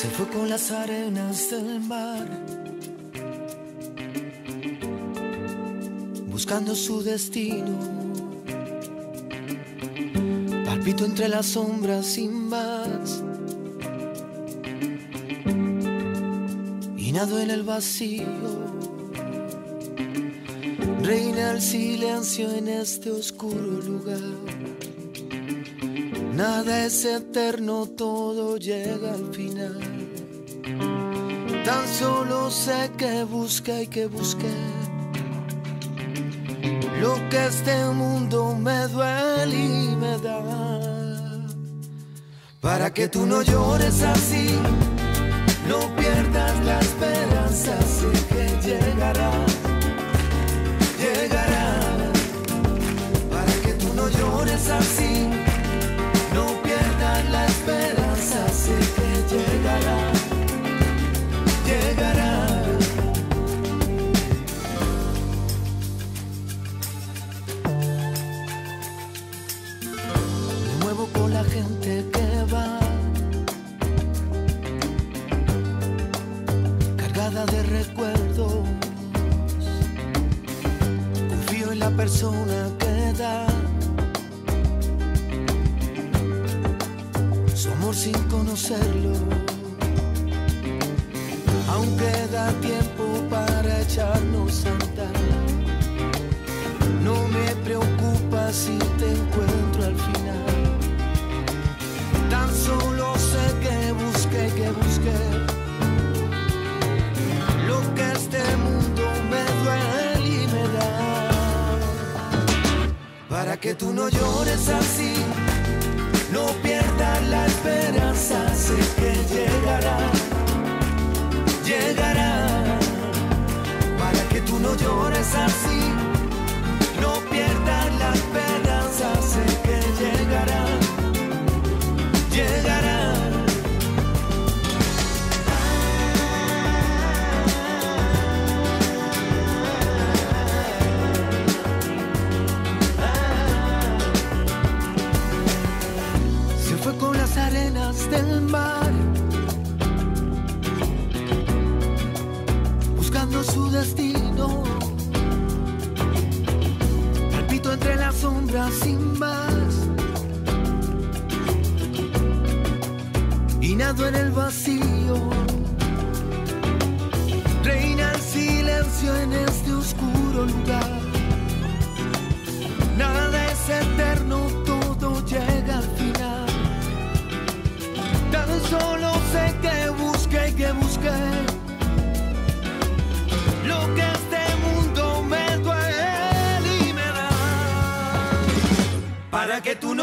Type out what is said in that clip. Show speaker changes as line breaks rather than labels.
Se fue con las arenas del mar, buscando su destino. Palpito entre las sombras sin más. Y nado en el vacío. Reina el silencio en este oscuro lugar. Nada es eterno, todo llega al final. Tan solo sé que busca y que busqué. Lo que este mundo me duele y me da. Para que tú no llores así, no pierdas la esperanza, sé que llegará que va. Cargada de recuerdos confío en la persona que da su amor sin conocerlo. Aunque da tiempo Que tú no llores así, no pierdas la esperanza, sé que llegará, llegará. Para que tú no llores así, destino. Palpito entre las sombras sin más, y nado en el vacío. Reina el silencio en este oscuro lugar. Que tú